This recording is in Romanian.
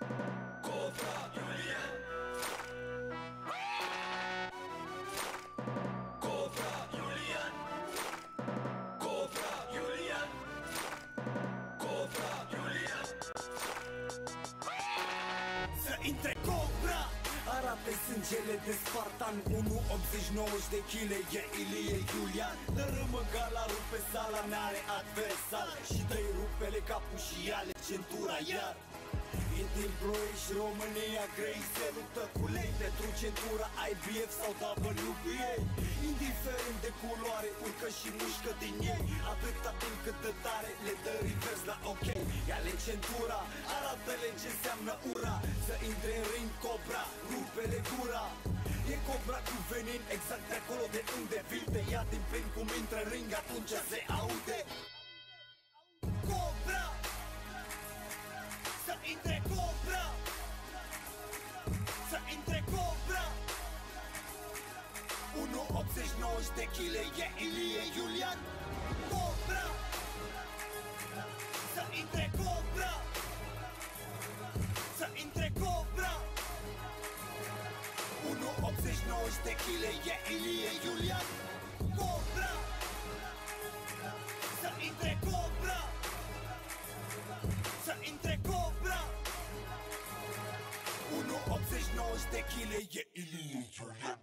Contra Julian. Contra Julian. Contra Julian. Contra Julian. Se entregó. Arată sângele de Spartan 1,80-90 de kg E Ilie Iulian Dărâmă gala, rupe sala, n-are adversar. Și dă rupele capul și ale centura iar. E din Ploiești, România grei Se luptă cu lei pentru centura IBF sau WBA Indiferent de culoare, urcă și mușcă din ei. Atâta timp cât de tare le dă reverse la ok. Ia-le centura, arată-le ce înseamnă ura. Să intre în ring cobra, rupe-le gura E cobra cu venin exact de acolo de unde vin Te ia din plin cum intră în ring atunci se aude. Cobra Să intre cobra Să intre cobra 1,80-90 de kg E Ilie Iulian. Cobra Să intre cobra 1,80-90 de kg E Ilie Iulian Cobra Să intre cobra Să intre cobra 1,80-90 de kg E